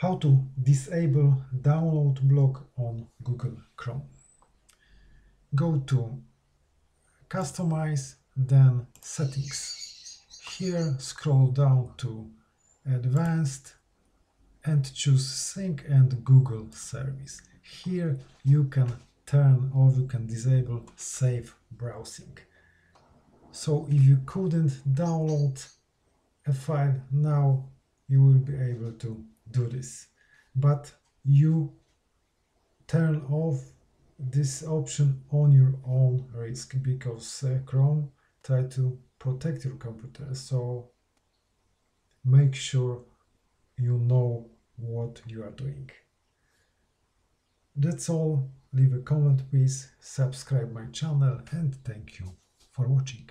how to disable download block on Google Chrome. Go to customize, then settings. Here scroll down to advanced and choose sync and Google service. Here you can turn or you can disable safe browsing. So if you couldn't download a file now you will be able to do this. But you turn off this option on your own risk because uh, Chrome try to protect your computer. So make sure you know what you are doing. That's all. Leave a comment please. Subscribe my channel and thank you for watching